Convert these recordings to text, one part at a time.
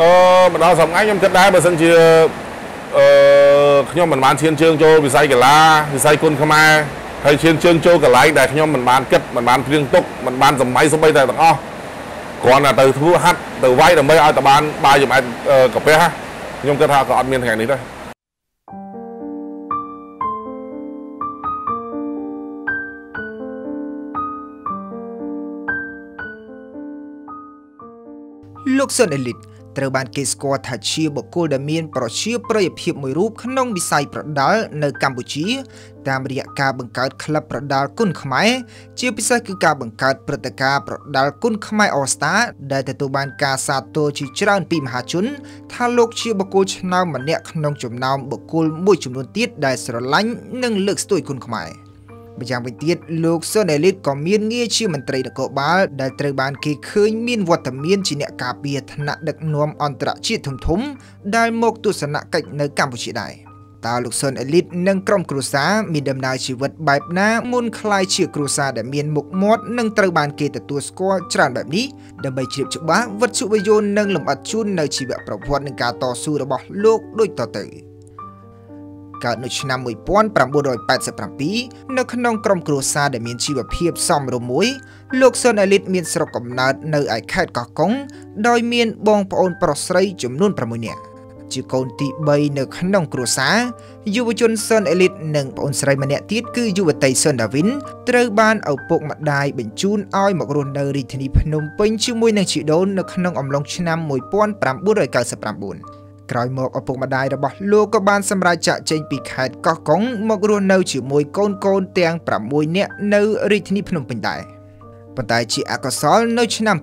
អឺមកដល់សម្ងាត់ខ្ញុំគិតដែរបើសិនជាអឺខ្ញុំមិនបានឈានជើងចូលវិស័យកីឡាវិស័យគុណខ្មែរហើយឈានជើងចូលកន្លែងដែលខ្ញុំមិនបានគិតមិនបានព្រៀងទុកមិនបានសម័យសម្បីតែទាំងអស់គ្រាន់តែទៅធ្វើហាត់ទៅវាយដើម្បីឲ្យតែបានបាយចម្អែតកាពះខ្ញុំគិតថាក៏អត់មានថ្ងៃនេះដែរលោកសុនអេលីត ត្រូវបានគេស្គាល់ថាជាបុគ្គលដែលមានប្រជាប្រិយភាពមួយរូបក្នុងវិស័យប្រដាល់នៅកម្ពុជា តាមរយៈការបង្កើតក្លឹបប្រដាល់គុនខ្មែរជាពិសេសគឺការបង្កើតព្រឹត្តិការណ៍ប្រដាល់គុនខ្មែរ All Star ដែលទទួលបានការសាទរជាច្រើនពីមហាជន ថាលោកជាបុគ្គលឆ្នើមម្នាក់ក្នុងចំណោមបុគ្គលមួយចំនួនទៀតដែលស្រឡាញ់និងលើកស្ទួយគុនខ្មែរ។ ម្យ៉ាងវិញទៀតលោកសុនអេលីតក៏មានងារជាមន្ត្រីនគរបាលដែលត្រូវបានគេឃើញមានវត្តមានជាអ្នកការពារឋានៈដឹកនាំអន្តរជាតិធំធំ ដែលមកទស្សនកិច្ចនៅកម្ពុជាដែរតើលោកសុនអេលីតនិងក្រុមគ្រួសារមានដំណើរជីវិតបែបណាមុនខ្លាយជាគ្រួសារដែលមានមុខមាត់និងត្រូវបានគេទទួលស្គាល់ច្រើនបែបនេះដើម្បីជ្រាបច្បាស់វត្ថុវិយោននិងលំអិតជូននៅជីវប្រវត្តិនិងការតស៊ូរបស់លោកដូចតទៅ។ កើតនៅឆ្នាំ1987នៅក្នុងក្រុមគ្រួសារដែលមានជីវភាពសមរម្យមួយលោកសុនអេលីតមានស្រុកកំណើតនៅឯខេត្តកោះកុងដោយមានបងប្អូនប្រុសស្រីចំនួន6នាក់ជាកូនទី3នៅក្នុងគ្រួសារយុវជនសុនអេលីតនិងប្អូនស្រីម្នាក់ទៀតគឺយុវតីសុនដាវិនត្រូវបានឪពុកម្ដាយបញ្ជូនឲ្យមករស់នៅរាជធានីភ្នំពេញជាមួយនឹងជីដូននៅក្នុងអំឡុងឆ្នាំ1999 ក្រោយមកឪពុកម្ដាយរបស់លោកក៏បានសម្រេចចាក់ចេញពីខេត្តកោះកុងមករស់នៅជាមួយកូនកូនទាំង6នាក់នៅរាជធានីភ្នំពេញដែរប៉ុន្តែជាអកុសលនៅឆ្នាំ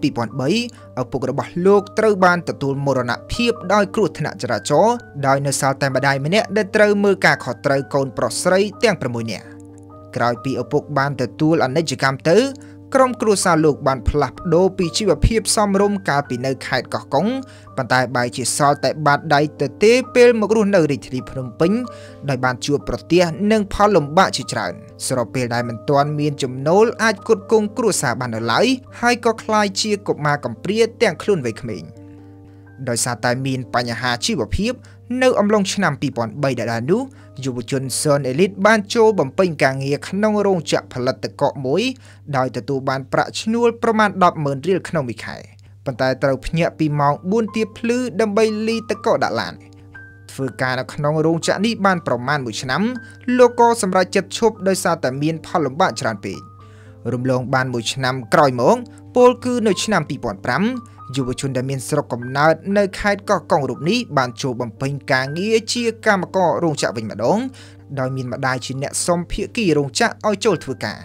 2003ឪពុករបស់លោកត្រូវបានទទួលមរណភាពដោយគ្រោះថ្នាក់ចរាចរណ៍ដោយនៅសល់តែម្ដាយម្នាក់ដែលត្រូវមើលការខុសត្រូវកូនប្រុសស្រីទាំង6នាក់ក្រោយពីឪពុកបានទទួលអនិច្ចកម្មទៅ ក្រុមគ្រួសារលោកបានផ្លាស់ប្ដូរពីជីវភាពសមរម្យកាលពីនៅខេត្តកោះកុងប៉ុន្តែបែរជាសល់តែបាតដៃទៅទេពេលមករស់នៅរាជធានីភ្នំពេញដោយបានជួបប្រទះនឹងផលលំបាកជាច្រើនស្របពេលដែលមិនទាន់មានចំណូលអាចគុតគង់គ្រួសារបាននៅឡើយហើយក៏คล้ายជាកុមារកំព្រាទាំងខ្លួនវ័យក្មេងដោយសារតែមានបញ្ហាជីវភាព នៅអំឡុងឆ្នាំ2003ដដែលនោះយុវជនស៊ុនអេលីតបានចូលបំពេញការងារក្នុងរោងចក្រផលិតទឹកកកមួយដោយទទួលបានប្រាក់ឈ្នួលប្រមាណ100000រៀលក្នុងមួយខែប៉ុន្តែត្រូវភ្ញាក់ពីម៉ោង4ទៀបភ្លឺដើម្បីលីទឹកកកដាក់ឡានធ្វើការនៅក្នុងរោងចក្រនេះបានប្រមាណ1ឆ្នាំលោកក៏សម្រេចចិត្តឈប់ដោយសារតែមានផលលំបាកច្រើនពេករំលងបានមួយឆ្នាំក្រោយមកពលគឺនៅឆ្នាំ2005 យុវជនដែលមានស្រុកកំណើតនៅខេត្តកោះកុងរូបនេះបានចូលបំពេញការងារជាកម្មកររោងចក្រវិញម្ដងដោយមានម្ដាយជាអ្នកសុំភាគីរោងចក្រឲ្យចូលធ្វើការ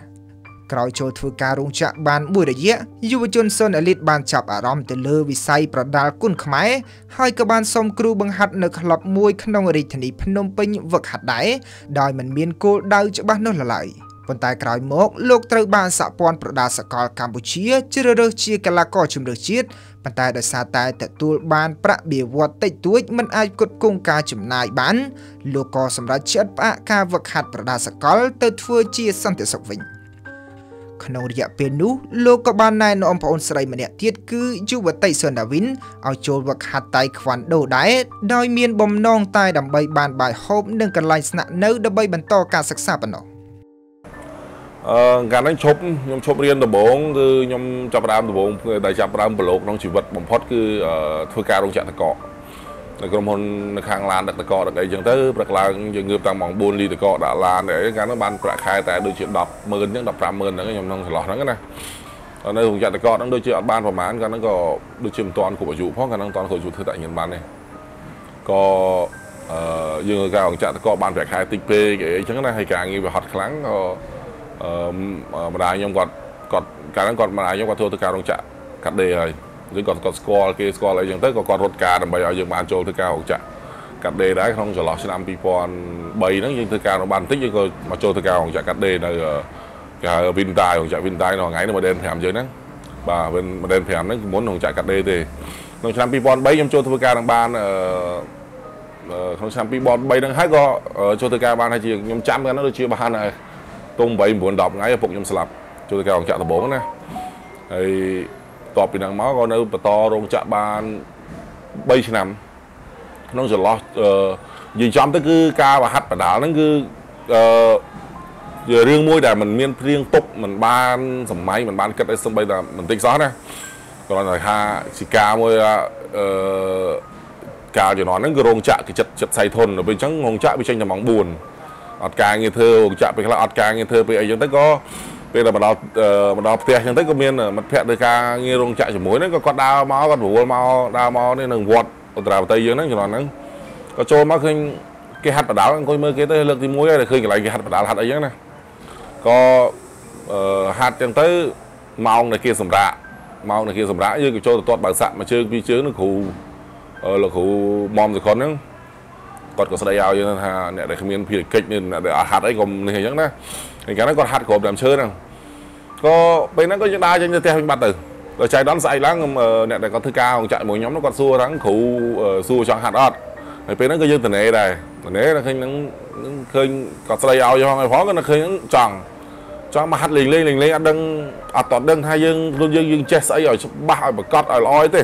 ក្រោយចូលធ្វើការរោងចក្របានមួយរយៈយុវជនសុនអេលីតបានចាប់អារម្មណ៍ទៅលើវិស័យប្រដាល់គុនខ្មែរហើយក៏បានសុំគ្រូបង្ហាត់នៅក្លឹបមួយក្នុងរាជធានីភ្នំពេញវឹកហាត់ដែរដោយមិនមានគោលដៅច្បាស់នោះឡើយ ប៉ុន្តែក្រោយមកលោកត្រូវបានសហព័ន្ធប្រដាល់សកលកម្ពុជាជ្រើសរើសជាកីឡាករជម្រើសជាតិប៉ុន្តែដោយសារតែទទួលបានប្រាក់បៀវត្សតិចតួចមិនអាចផ្គត់ផ្គង់ការចំណាយបានលោកក៏សម្រេចឆ្អិតផ្អាកការវឹកហាត់ប្រដាល់សកលទៅធ្វើជាសន្តិសុខវិញក្នុងរយៈពេលនោះលោកក៏បានណែនាំប្អូនស្រីម្នាក់ទៀតគឺយុវតីសុនដាវិនឲ្យចូលវឹកហាត់តៃខ្វាន់ដូដែរដោយមានបំណងតែដើម្បីបានបាយហូបនិងកន្លែងស្នាក់នៅដើម្បីបន្តការសិក្សាប៉ុណ្ណោះ អឺកាលហ្នឹងឈប់ខ្ញុំឈប់រៀនដំបូងគឺខ្ញុំចាប់ផ្ដើមដំបូងដែលចាប់ផ្ដើមប្រឡូកក្នុងជីវិតបំផុតគឺធ្វើការរោងចក្រតកកនៅក្រុមហ៊ុននៅខាងឡានដឹកតកដឹកអីចឹងទៅព្រឹកឡើងយើងងើបតាំងម៉ោង4លីតកដាក់ឡានអីកាលនោះបានប្រាក់ខែតែដូចជា100000ចឹង150,000ហ្នឹងខ្ញុំក្នុងចន្លោះហ្នឹងណានៅរោងចក្រតកហ្នឹងដូចជាអត់បានប្រហែលកាលហ្នឹងក៏ដូចជាមិនទាន់គ្រប់អាយុផងកាលហ្នឹងមិនទាន់គ្រប់អាយុធ្វើតែញ៉ាំបានទេក៏អឺយើងការរោងចក្រតកបានប្រាក់ខែតិចពេកអីចឹងណាហើយការងារវាហត់ខ្លាំងក៏អឺ ម្ដាយខ្ញុំគាត់គាត់កាលហ្នឹងគាត់ម្ដាយខ្ញុំគាត់ធ្វើទៅការរោងចក្រកាត់ដេរហើយឬគាត់គាត់ស្គាល់គេស្គាល់អីចឹងទៅក៏គាត់រត់ការដើម្បីឲ្យយើងបានចូលធ្វើការរោងចក្រកាត់ដេរដែរក្នុងចន្លោះឆ្នាំ2003ហ្នឹងយើងធ្វើការនៅបានបន្តិចយើងក៏មកចូលធ្វើការរោងចក្រកាត់ដេរនៅគេហៅ Vintai រោងចក្រ Vintai នៅថ្ងៃនេះ Modern 5យើងហ្នឹងបាទ Modern 5ហ្នឹងមុនរោងចក្រកាត់ដេរទេក្នុងឆ្នាំ2003ខ្ញុំចូលធ្វើការនឹងបានអឺក្នុងឆ្នាំ2003ហ្នឹងហើយក៏ចូលធ្វើការបានហើយជាខ្ញុំចាំកាលនោះដូចជាបាន ទុំ8 9 10ថ្ងៃឪពុកខ្ញុំស្លាប់ចូលធ្វើការរោងចក្រដំបងណាហើយតបពីហ្នឹងមកក៏នៅបន្តរោងចក្របាន 3ឆ្នាំក្នុងចន្លោះអឺនិយាយចំទៅគឺការវហាត់បដាល់ហ្នឹងគឺអឺជារឿងមួយដែលมันមានព្រៀងទុកมันបានសម័យมันបានគិតឲ្យសំបីតែបន្តិចសោះណាគ្រាន់តែថាសិកាមួយអឺកាលជំនាន់ហ្នឹងគឺរោងចក្រគឺចិត្តចិត្តសៃធនទៅអញ្ចឹងរោងចក្រវាចេញតែម៉ោង4 អត់ការងារធ្វើរោងចក្រពេលខ្លះអត់ការងារធ្វើពេលអីចឹងទៅក៏ពេលដល់មកដល់មកដល់ផ្ទះចឹងទៅក៏មានមិត្តភ័ក្តិធ្វើការងាររោងចក្រជាមួយហ្នឹងក៏គាត់ដើរមកគាត់រវល់មកដើរមកនេះនឹងវត្តឧត្តរាបតីយើងហ្នឹងជំនាន់ហ្នឹងក៏ចូលមកឃើញគេហាត់បដាល់អង្គុយមើលគេទៅលើកទី1ហើយឃើញកន្លែងគេហាត់បដាល់ហាត់អីចឹងណាក៏ហាត់ចឹងទៅម៉ោងដែលគេសម្រាកម៉ោងដែលគេសម្រាកយើងក៏ចូលទៅទាត់បើសាក់មួយជើងពីរជើងនឹងគ្រូលោកគ្រូមុំសកុនហ្នឹង គាត់ក៏ស្ដីឲ្យយើងថាអ្នកដែលគ្មានភារកិច្ចមានអ្នកដែលអត់ហាត់អីក៏នេះអញ្ចឹងណាហើយកាលហ្នឹងគាត់ហាត់គ្រប់ដើមឈើហ្នឹងក៏ពេលហ្នឹងក៏យើងដើរចេញទៅផ្ទះវិញបាត់ទៅដល់ចៃដនស្អែកឡើងអ្នកដែលគាត់ធ្វើការអង្គចាក់មួយខ្ញុំគាត់សួរថាគ្រូសួរចង់ហាត់អត់ហើយពេលហ្នឹងក៏យើងត្នេដែរត្នេដល់ឃើញហ្នឹងឃើញគាត់ស្ដីឲ្យផងឲ្យផងក៏ឃើញហ្នឹងចង់ចង់មកហាត់លេងលេងលេងលេងអត់ដឹងអត់តដឹងថាយើងខ្លួនយើងយើងចេះស្អីឲ្យច្បាស់ឲ្យប្រកបឲ្យល្អទេ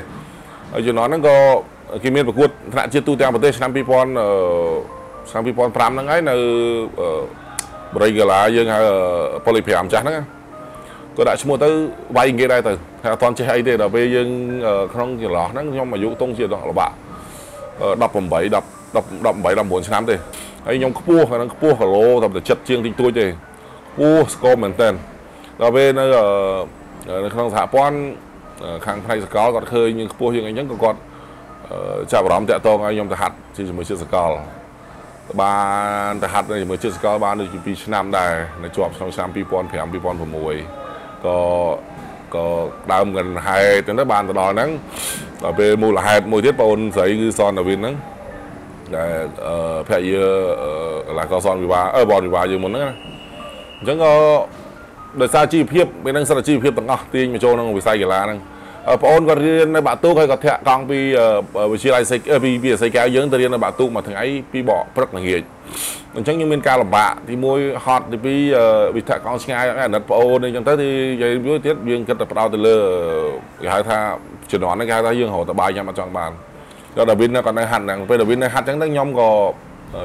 ហើយជំនាន់ហ្នឹងក៏ គេមានប្រកួតថ្នាក់ជាតិទូទាំងប្រទេសឆ្នាំ2000ឆ្នាំ2005ហ្នឹងហើយនៅបរិយាកាឡាយើងហៅប៉ូលី5ចាស់ហ្នឹងក៏ដាក់ឈ្មោះទៅវាយគេដែរទៅថាអត់តន់ចេះអីទេដល់ពេលយើងក្នុងចន្លោះហ្នឹងខ្ញុំអាយុតុងជាលបាក់18 10 18 19ឆ្នាំទេហើយខ្ញុំខ្ពស់ហ្នឹងខ្ពស់គីឡូតែចិត្តជាងតិចតួចទេខ្ពស់ស្គមមែនតើដល់ពេលនៅនៅក្នុងសហព័ន្ធខាងផ្នែកសកលគាត់ឃើញយើងខ្ពស់យើងអីចឹងក៏គាត់ ចាប់អារម្មណ៍តាក់ទងឲ្យខ្ញុំទៅហាត់ជាមួយជិតសកលបានទៅហាត់ជាមួយជិតសកលបានដូចជា2ឆ្នាំដែរនៅជាប់ក្នុងឆ្នាំ2005 2006ក៏ក៏ដើមกันហេតុទៅបានទៅដល់ហ្នឹងដល់ពេលមូលហេតុមួយទៀតបងអូនស្រីគឺសនដាវីនហ្នឹងដែលភរិយាកន្លះកសនវិវាអឺបនវិវាយើងមុនហ្នឹងណាអញ្ចឹងក៏ដោយសារជីវភាពពេលហ្នឹងសិទ្ធិជីវភាពទាំងអស់ទាញមកចូលក្នុងវិស័យកីឡាហ្នឹង បងអូនគាត់រៀននៅបាក់ទូកហើយគាត់ធាក់កង់ពីវិទ្យាល័យសៃពីពីសៃកៅយើងទៅរៀននៅបាក់ទូកមួយថ្ងៃពីបកព្រឹកល្ងាចអញ្ចឹងយើងមានការលំបាកទី1ហត់ទី2វិធាក់កង់ឆ្ងាយអាណិតបងអូនអញ្ចឹងទៅទីនិយាយមួយទៀតយើងគិតតែផ្ដោតទៅលើគេហៅថាជំនាន់ហ្នឹងគេហៅថាយើងរកតបាយញ៉ាំអត់ចង់បានដល់ដាវីនគាត់នៅហាត់ហ្នឹងពេលដាវីននៅហាត់អញ្ចឹងទៅខ្ញុំក៏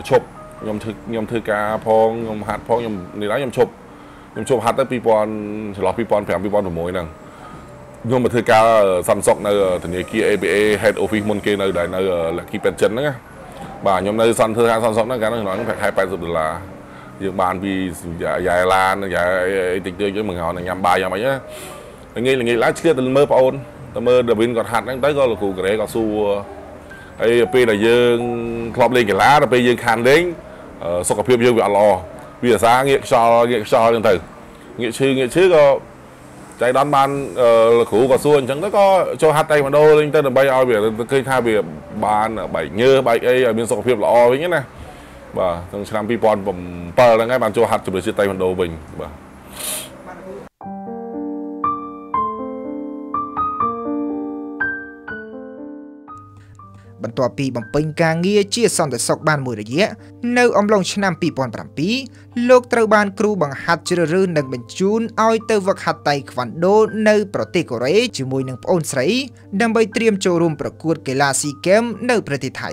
ឈប់ខ្ញុំធ្វើខ្ញុំធ្វើការផងខ្ញុំហាត់ផងខ្ញុំនេះដែរខ្ញុំឈប់ខ្ញុំឈប់ហាត់ទៅ2000ចន្លោះ2005 2006ហ្នឹង ខ្ញុំមកធ្វើការសន្តិសុខនៅធនាគារ ABA Head Office មុនគេនៅដែលនៅ Lucky Pension ហ្នឹងណាបាទខ្ញុំនៅសន្តិធ្វើការសន្តិសុខហ្នឹងកាលហ្នឹងប្រាក់ខែ80ដុល្លារយើងបានពីយ៉ាយឡានយ៉ាអីតិចតួចមួយថ្ងៃញ៉ាំបាយញ៉ាំអីណាល្ងាចល្ងាចឡើងឈឿទៅមើលប្អូនទៅមើល David គាត់ហាត់ហ្នឹងទៅក៏លោកគ្រូកូរ៉េក៏សួរហើយពេលដែលយើងធ្លាប់លេងកីឡាដល់ពេលយើងខានលេងសុខភាពយើងវាអត់ល្អវាអាសាងាកខ្យល់ងាកខ្យល់ហ្នឹងទៅងាកឈឺងាកឈឺក៏ ចៃដន្យបានលោកគ្រូក៏សួរអញ្ចឹងទៅក៏ចូលហាត់តៃម៉ាដូលេងទៅដើម្បីឲ្យវាឃើញថាវាបានបែកញើសបែកអីឲ្យមានសុខភាពល្អវិញណាបាទក្នុងឆ្នាំ2007ហ្នឹងហើយបានចូលហាត់ជំនឿជាតិតៃម៉ាដូវិញបាទ បន្ទាប់ពីបំពេញការងារជាសន្តិសុខបានមួយរយៈនៅអំឡុងឆ្នាំ2007លោកត្រូវបានគ្រូបង្ហាត់ជ្រើសរើសនិងបញ្ជូនឲ្យទៅវឹកហាត់តៃខ្វាន់ដូនៅប្រទេសកូរ៉េជាមួយនឹងប្អូនស្រី ដើម្បីត្រៀមចូលរួមប្រកួតកីឡាស៊ីហ្គេមនៅប្រទេសថៃ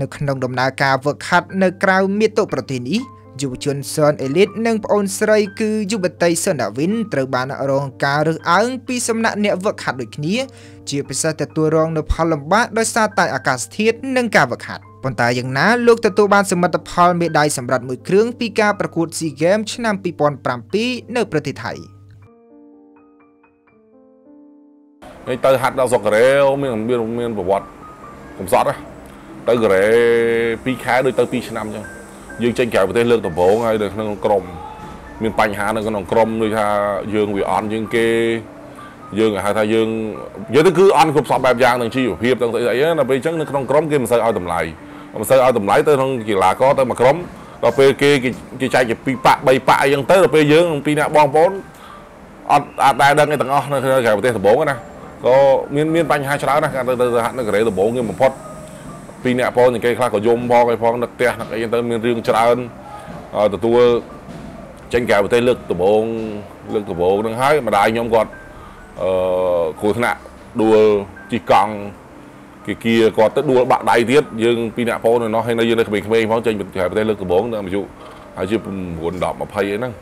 នៅក្នុងដំណើរការវឹកហាត់នៅក្រៅមាតុប្រទេសនេះ យុវជនសនអេលីតនិងប្អូនស្រីគឺយុវតីសនាវិនត្រូវបានរងការរើសអើងពីសំណាក់អ្នកវឹកហាត់ដូចគ្នា ជាពិសេសទទួលរងនៅផលលំបាកដោយសារតែអាកាសធាតុនិងការវឹកហាត់ប៉ុន្តែយ៉ាងណាលោកទទួលបានសមិទ្ធផលមេដាយសម្រាប់មួយគ្រឿងពីការប្រកួត SEA Games ឆ្នាំ2007នៅប្រទេសថៃហើយទៅហាត់ដល់ស្រុកកូរ៉េមានមានមានប្រវត្តិកំសត់ទៅកូរ៉េ2ខែដូចទៅ2ឆ្នាំអញ្ចឹង យើងចេញក្រៅប្រទេសលើកដំបូងហើយនៅក្នុងក្រុមមានបញ្ហានៅក្នុងក្រុមដូចថាយើងវាអន់ជាងគេយើងហៅថាយើងយើងទៅគឺអន់គ្រប់សពបែបយ៉ាងទាំងជីវភាពទាំងស្អីស្អីណាពេលអញ្ចឹងនៅក្នុងក្រុមគេមិនសូវឲ្យតម្លៃមិនសូវឲ្យតម្លៃទៅក្នុងកីឡាករទៅមួយក្រុមដល់ពេលគេគេចែកជាពីរប៉ាក់3ប៉ាក់អីចឹងទៅដល់ពេលយើងពីរអ្នកបងប្អូនអត់អាចដែរដឹងឯទាំងអស់នៅក្រៅប្រទេសដំបូងណាក៏មានមានបញ្ហាច្រើនណាស់ទៅទៅហាត់នៅកូរ៉េដំបូងគេបំផុត ពីរអ្នកបងគេខ្លះក៏យំផងឯផងនឹកផ្ទះនឹកអីទៅមានរឿងច្រើនទទួលចេញក្រៅប្រទេសលើកដំបូងលើកដំបូងហ្នឹងហើយម្ដាយខ្ញុំគាត់អឺគ្រោះថ្នាក់ដួលជីកង់គេគៀគាត់ទៅដួលបាក់ដៃទៀតយើងពីរអ្នកបងនៅនោះហើយនៅយើងនៅក្មេងៗផងចេញប្រទេសលើកដំបូងនៅអាយុហើយជា9 10 20អីហ្នឹង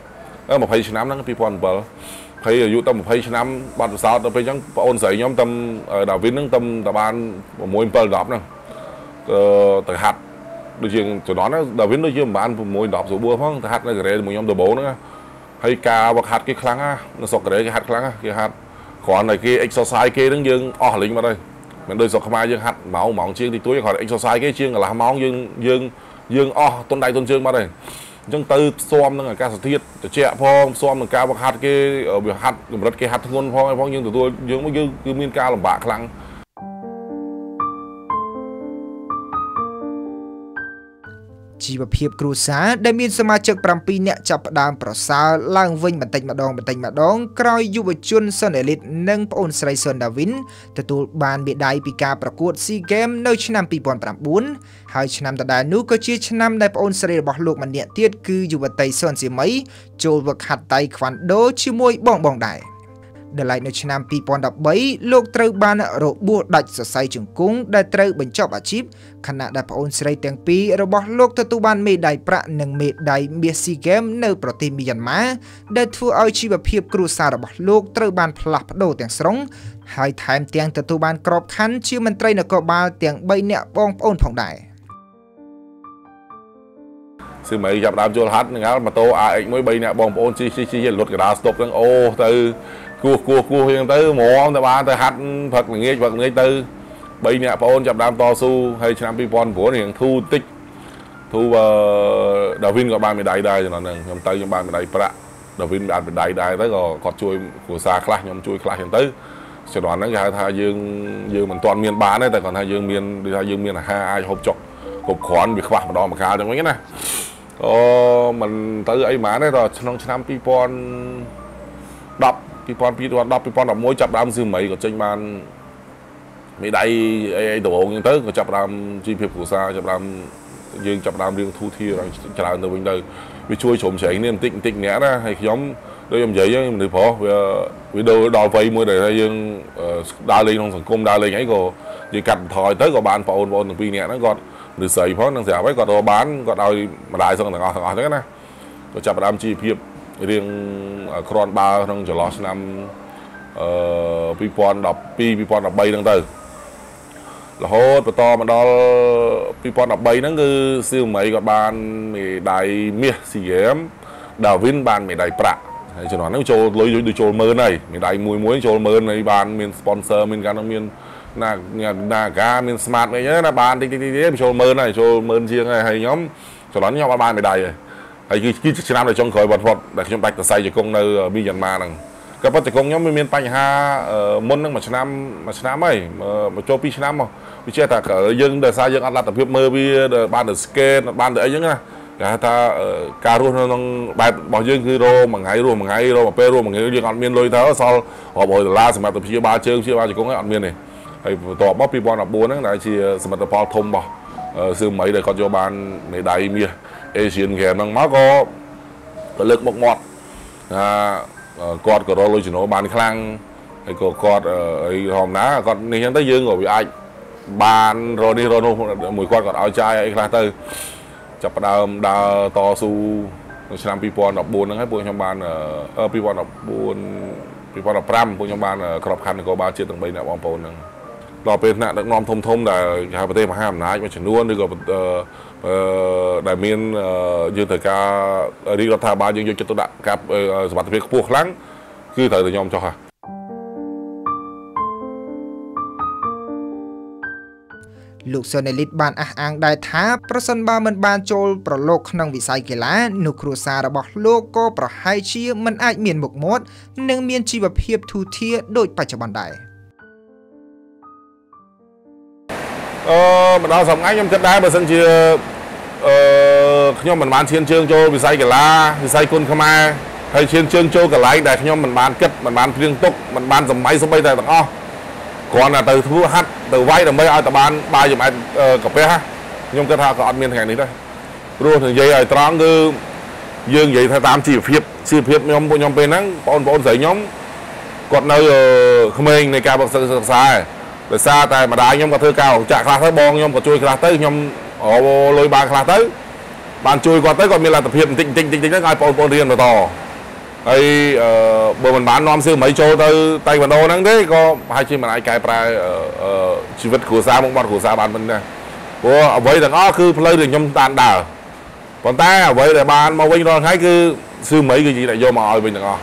20ឆ្នាំហ្នឹង2007ហើយអាយុតែ20ឆ្នាំបាត់ពិសោធន៍ទៅពេលអញ្ចឹងបងអូនស្រីខ្ញុំតាមដាវីនហ្នឹងតាមតែបាន6 7 10ហ្នឹង ទៅហាត់ដូចជាជំនាន់ហ្នឹងដាវីនដូចជាមិនបាន6 10ស្រួលផងទៅហាត់នៅកូរ៉េជាមួយខ្ញុំដំបូងហ្នឹងហើយការវឹកហាត់គេខ្លាំងណាស់នៅស្រុកកូរ៉េគេហាត់ខ្លាំងណាស់គេហាត់គ្រាន់តែគេ exercise គេហ្នឹងយើងអស់លីងមកហើយមិនដូចស្រុកខ្មែរយើងហាត់ម៉ោងម៉ោងជាងទីទួយគ្រាន់តែ exercise គេជាងកន្លះម៉ោងយើងយើងយើងអស់ទុនដៃទុនជើងមកហើយអញ្ចឹងទៅស្ទាំនឹងអាកាសធាតុត្រជាក់ផងស្ទាំនឹងការវឹកហាត់គេវាហាត់កម្រិតគេហាត់ធ្ងន់ផងហើយផងយើងទទួលយើងមកយើងគឺមានការលំបាកខ្លាំង ជីវភាពគ្រួសារដែលមានសមាជិក7នាក់ចាប់ផ្ដើមប្រសើរឡើងវិញបន្តិចម្ដងបន្តិចម្ដងក្រោយយុវជនសុនអេលីតនិងប្អូនស្រីសុនដាវីនទទួលបានមេដាយពីការប្រកួត SEA Games នៅឆ្នាំ2009ហើយឆ្នាំដដែលនោះក៏ជាឆ្នាំដែលប្អូនស្រីរបស់លោកម្នាក់ទៀតគឺយុវតីសុនសៀមីចូលវឹកហាត់តៃខ្វាន់ដូជាមួយបងបងដែរ ដែលឡែកនៅឆ្នាំ2013លោកត្រូវបានរបួសដាច់សរសៃជង្គង់ដែលត្រូវបញ្ចប់អាជីពខណៈដែលប្អូនស្រីទាំងពីររបស់លោកទទួលបានមេដាយប្រាក់និងមេដាយមាសស៊ីហ្គេមនៅប្រទេសមីយ៉ាន់ម៉ាដែលធ្វើឲ្យជីវភាពគ្រួសាររបស់លោកត្រូវបានផ្លាស់ប្ដូរទាំងស្រុងហើយថែមទាំងទទួលបានក្របខ័ណ្ឌជាមន្ត្រីនគរបាលទាំង3នាក់បងប្អូនផងដែរសឺមីចាប់ដើមចូលហាត់នឹងម៉ូតូ AX1 3នាក់បងប្អូនជិះជិះជិះលុតកដាស្តុបហ្នឹងអូទៅ គោះគោះគោះយ៉ាងទៅហ្មងទៅបានទៅហាត់ផឹកល្ងាចផឹកល្ងាចទៅ3នាក់បងអូនចាប់ដើមតស៊ូហើយឆ្នាំ2009រៀងធូរតិចធូរដាវីនក៏បានមេដាយដែរចំណុចហ្នឹងខ្ញុំទៅខ្ញុំបានមេដាយប្រាក់ដាវីនបានមេដាយដែរទៅក៏គាត់ជួយគ្រួសារខ្លះខ្ញុំជួយខ្លះយ៉ាងទៅចំណុចហ្នឹងគេហៅថាយើងយើងមិនទាន់មានបានទេតែគាត់ថាយើងមានដូចថាយើងមានអាហារអាចហូបចុកគ្រប់គ្រាន់វាខ្វះម្ដងម្កាលចឹងវិញណាអូមិនទៅអីហ្មងទេដល់ក្នុងឆ្នាំ2010 2010 2011ចាប់ដើមសឺមីក៏ចេញបានមេដៃអីអីដំបូងហ្នឹងទៅក៏ចាប់ដើមជីវភាពគ្រួសារចាប់ដើមយើងចាប់ដើមរៀងធូរធារច្រើនទៅវិញទៅវាជួយជ្រុំជ្រែងនេះបន្តិចបន្តិចអ្នកណាហើយខ្ញុំដូចខ្ញុំនិយាយហ្នឹងមនុស្សប្រុសវាវីដេអូដល់វ័យមួយដែលយើងដើរលេងក្នុងសង្គមដើរលេងអីក៏យើងកាត់បន្ថយទៅក៏បានបងប្អូនទាំងពីរនាក់ហ្នឹងគាត់ឬស្រីផងនឹងស្រាប់ហើយគាត់រកបានគាត់ឲ្យម្ដាយសឹងទាំងអស់ទាំងអស់ហ្នឹងណាក៏ចាប់ផ្ដើមជីវភាព រៀងក្រាន់បើក្នុងចន្លោះឆ្នាំអឺ2012 2013ហ្នឹងទៅរហូតបន្តមកដល់2013ហ្នឹងគឺសៀវមីគាត់បានមេដាយមាសស៊ីហ្គេមដាវីនបានមេដាយប្រាក់ហើយជំនាន់ហ្នឹងចូលលុយដូចចូលម៉ឺនហើយមេដាយមួយមួយចូលម៉ឺនហើយបានមាន sponsor មានការមានណាណាកាមាន smart អីហ្នឹងណាបានតិចតិចតិចចូលម៉ឺនហើយចូលម៉ឺនជាងហើយហើយខ្ញុំជំនាន់ខ្ញុំអត់បានមេដាយទេ ហើយគឺជាឆ្នាំដែលចុងក្រោយបំផុតដែលខ្ញុំដាច់សរសៃជង្គង់នៅមីយ៉ាន់ម៉ាហ្នឹងក៏ប៉ុន្តែជង្គង់ខ្ញុំមានបញ្ហាមុនហ្នឹងមួយឆ្នាំមួយឆ្នាំហើយមកចូល2ឆ្នាំមកវាចេះថាយើងដោយសារយើងអត់លទ្ធភាពមើលវាបានទៅ skate បានទៅអីហ្នឹងណាគេហៅថាការរស់នៅក្នុងបែបរបស់យើងគឺរមួយថ្ងៃរស់មួយថ្ងៃរមួយពេលរស់មួយថ្ងៃយើងអត់មានលុយទៅសល់រាប់រយដុល្លារសម្រាប់ទៅព្យាបាលជើងព្យាបាលជង្គង់អត់មានទេហើយបន្ទាប់មក2014ហ្នឹងដែលជាសមិទ្ធផលធំរបស់សឿមីដែលគាត់យកបានមេដាយមាស Asian Game ហ្នឹងមកក៏ក៏លើកមុខមាត់ថាគាត់ក៏រកលុយចំណូលបានខ្លាំងហើយក៏គាត់អីធម្មតាគាត់នេះហ្នឹងទៅយើងក៏វាអាចបានរកនេះរកនោះមួយគាត់គាត់ឲ្យចាយអីខ្លះទៅចាប់ផ្ដើមដើរតស៊ូនៅឆ្នាំ2014ហ្នឹងហើយពួកខ្ញុំបាន2014 2015ពួកខ្ញុំបានក្របខ័ណ្ឌនគរបាលជាតិទាំង3អ្នកបងប្អូនហ្នឹងដល់ពេលថ្នាក់ដឹកនាំធំធំដែលគេហៅប្រទេសមហាអំណាចមួយចំនួនឬក៏អឺ ដែលមានយើងត្រូវការរាជរដ្ឋាភិបាលយើងយកចិត្តទុកដាក់ការសមត្ថភាពខ្ពស់ខ្លាំងគឺត្រូវតែខ្ញុំចោះហ่ะលោកសុនេលីតបានអះអាងដែរថាប្រសិនបើមិនបានចូលប្រឡូកក្នុងវិស័យកីឡានោះគ្រួសាររបស់លោកក៏ប្រហែលជាមិនអាចមានមុខមាត់និងមានជីវភាពធូរធារដូចបច្ចុប្បន្នដែរ អឺមកដល់សម្ងាញ់ខ្ញុំគិតដែរបើសិនជាអឺខ្ញុំមិនបានឈានជើងចូលវិស័យកីឡាវិស័យគុនខ្មែរហើយឈានជើងចូលកន្លែងដែលខ្ញុំមិនបានគិតមិនបានព្រៀងទុកមិនបានសម័យសម្បីតែទាំងអស់គ្រាន់តែទៅធ្វើហាត់ទៅវាយដើម្បីឲ្យតបានបាយចំអែតកាពះខ្ញុំគិតថាក៏អត់មានថ្ងៃនេះដែរព្រោះនិយាយឲ្យត្រង់គឺយើងនិយាយថាតាមជីវភាពជីវភាពខ្ញុំពួកខ្ញុំពេលហ្នឹងបងប្អូនស្រីខ្ញុំគាត់នៅក្មេងនៃការសិក្សា ដោយសារតែម្ដាយខ្ញុំក៏ធ្វើការរោងចក្រខ្លះទៅបងខ្ញុំក៏ជួយខ្លះទៅខ្ញុំរកលុយបានខ្លះទៅបានជួយគាត់ទៅគាត់មានលទ្ធភាពបន្តិចបន្តិចបន្តិចទៅឲ្យបងប្អូនរៀនបន្តហើយអឺបើមិនបាននាំសឿមីចូលទៅតៃវ៉ាណូហ្នឹងទេក៏ប្រហែលជាមិនអាចកែប្រែជីវិតគ្រួសារមកបាត់គ្រួសារបានមិនដែរព្រោះអ្វីទាំងអស់គឺផ្លូវដែលខ្ញុំតាមដើរប៉ុន្តែអ្វីដែលបានមកវិញរាល់ថ្ងៃគឺសឿមីគឺជាអ្នកយកមកឲ្យវិញទាំងអស់